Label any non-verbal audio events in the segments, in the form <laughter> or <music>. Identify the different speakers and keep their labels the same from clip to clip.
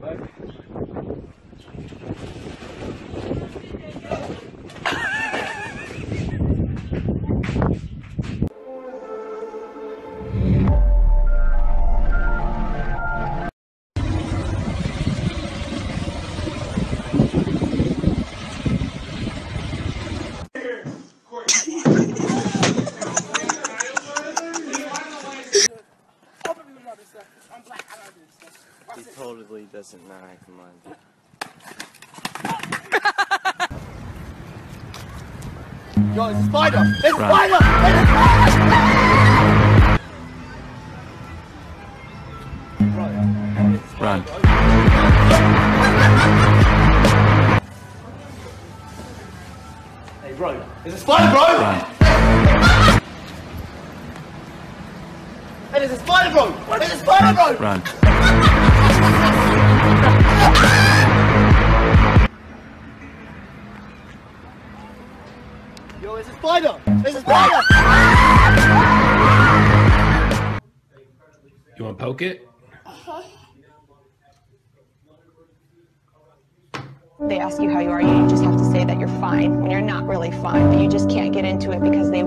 Speaker 1: Bye. wasn't <laughs> Yo, it's a spider! It's spider! It's a spider! Run. Hey, bro. It's a spider, bro! Run. a spider, bro! There's a spider, bro! Run. Yo, this is Spider! This is Spider! You want to poke it? Uh-huh. They ask you how you are, you just have to say that you're fine when you're not really fine, but you just can't get into it because they.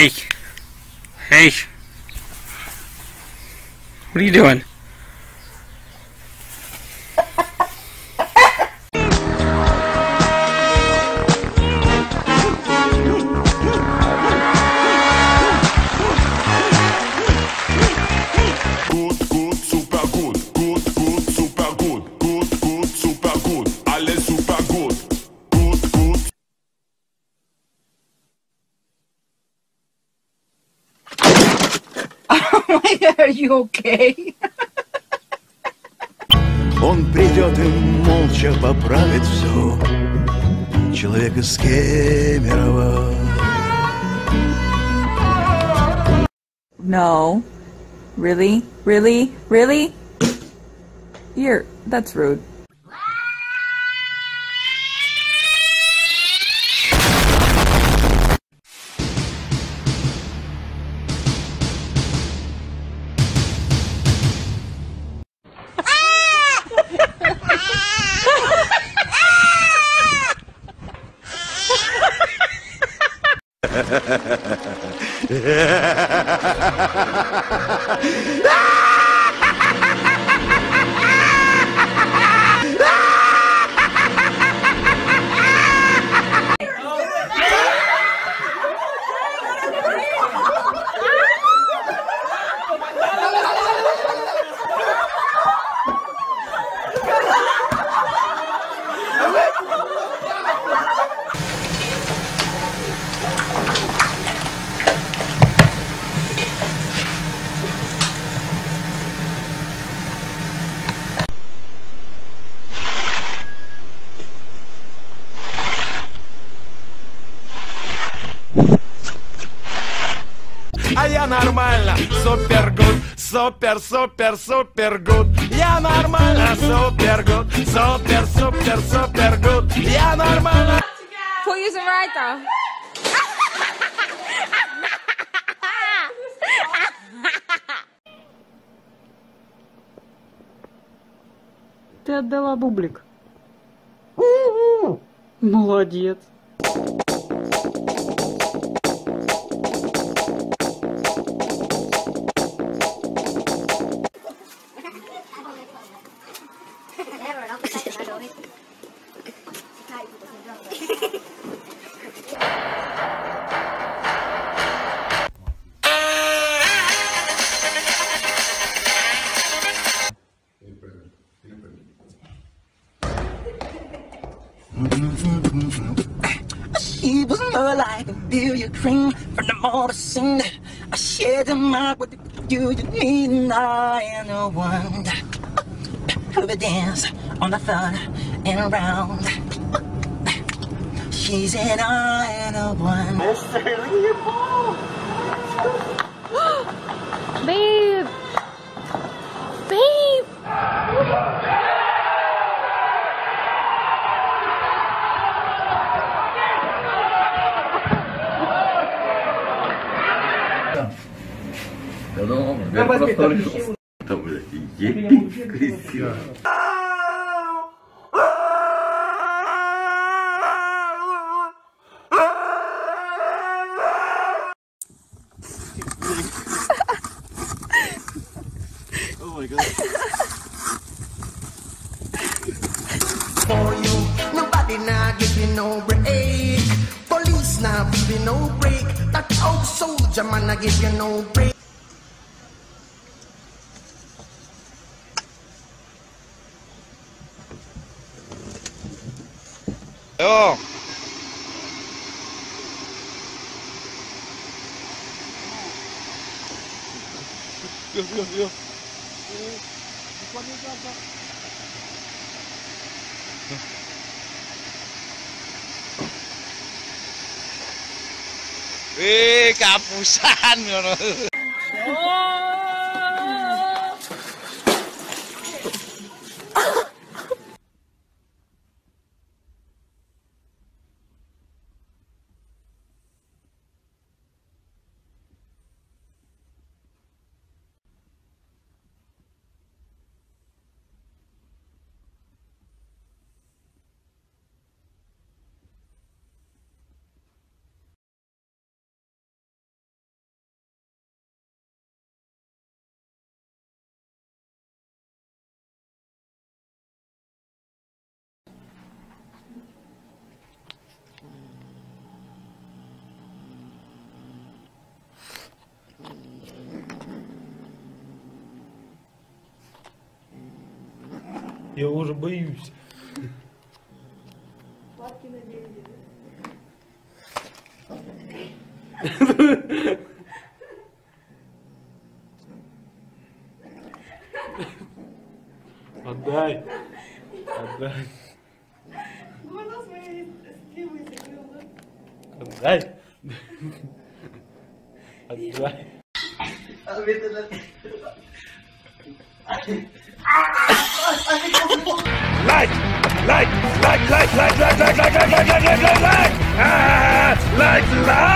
Speaker 1: Hey. Hey. What are you doing? I'm <laughs> like, are you okay? Он придет и молча поправит все. Человек из Кемерово. No. Really? Really? Really? You're... That's rude. 哈哈哈 нормально, супер гуд, супер, супер, супер гуд. Я нормально, супер гуд, супер, супер, супер гуд. Я нормально. Who is right Ты отдала бублик. Молодец. like a billion cream from the morning sun. I share the mark with you, you need and I and the one. who a dance on the floor and around. <laughs> She's an I and a one. Miss Sterling, Oh my god. For you, nobody giving no break. Police giving no break soldier, man, I give you no break. Yo. Yo, yo, yo. Eh, es la Wih, kapusan ngono. Я уже боюсь. Лапки на деньги. Отдай. Отдай. Горло своей сливой закрыл, да? Отдай. Отдай. А Light, light, light, light, light, light, light, light, light, light, light, light, light, light, light. like,